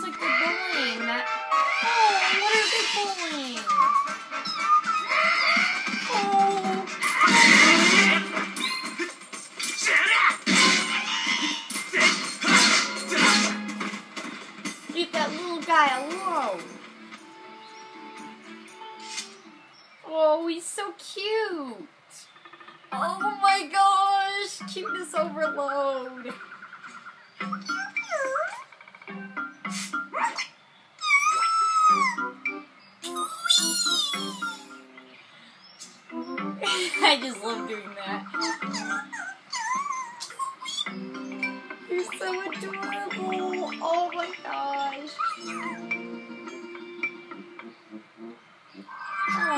looks like they're bullying that. Oh, what are they bullying? Oh. Leave that little guy alone. Oh, he's so cute. Oh my gosh, cuteness overload. I just love doing that. You're so adorable. Oh my gosh. Oh,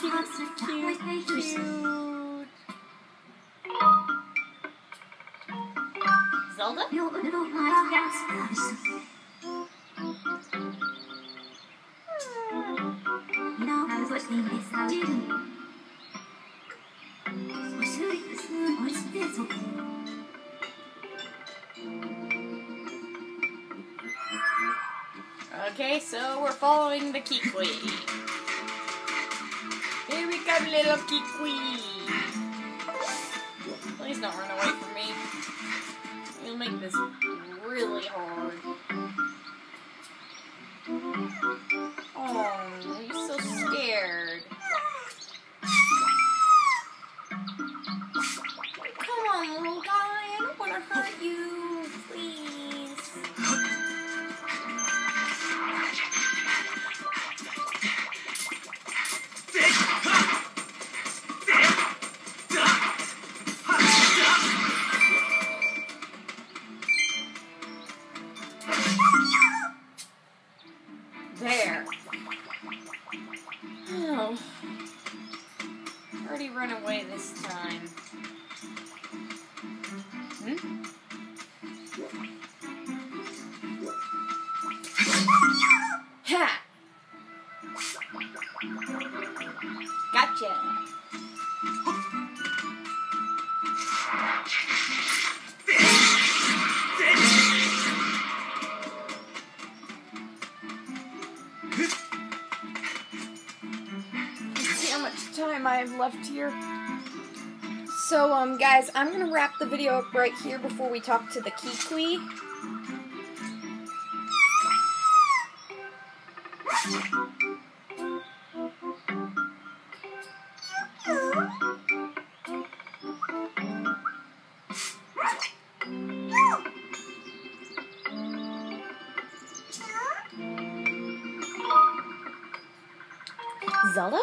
cute, cute, cute. Zelda? Okay, so we're following the Kikwi. Here we come, little Kikwi. Please don't run away from me. You'll make this really hard. Run away this time. Hmm? Much I have left here. So, um, guys, I'm gonna wrap the video up right here before we talk to the Kikwi. Zelda?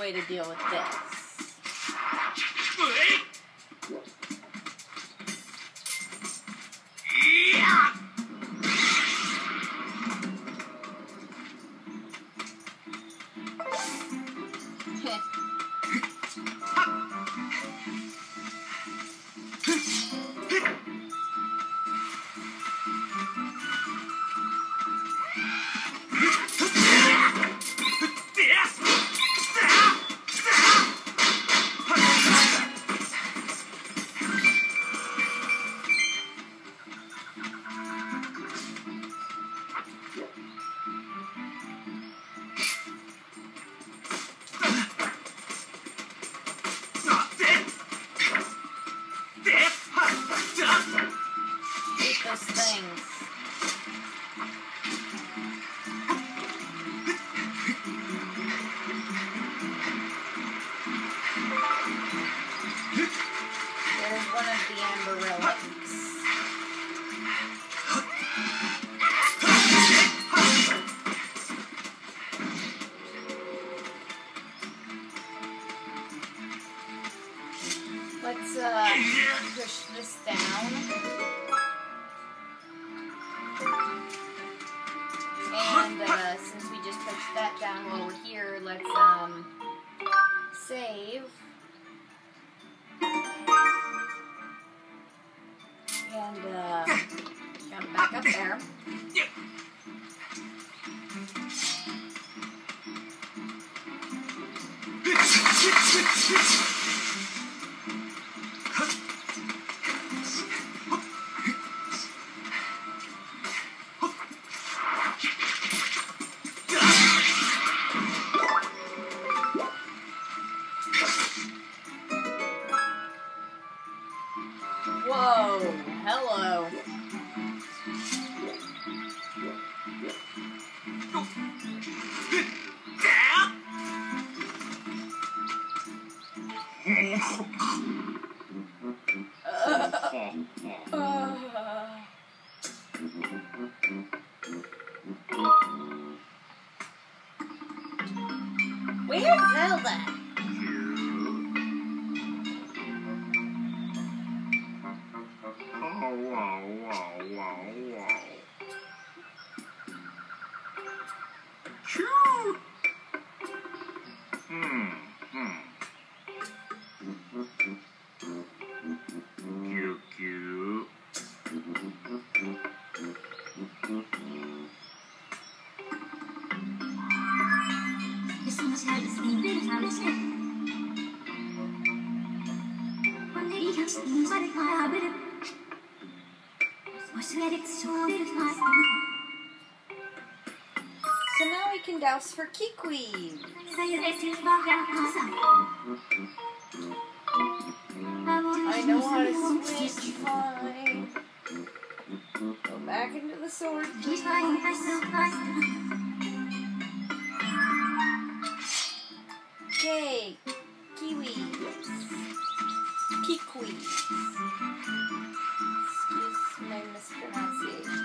way to deal with this. precious things. There's one of the Amber Relic Let's uh, push this down. Um, save. And uh, jump back up there. Where's Zelda? So now we can douse for Kikwi. I know how to switch fine. Go back into the sword. Okay. Kiwi. Kikwi. Excuse my mispronunciation.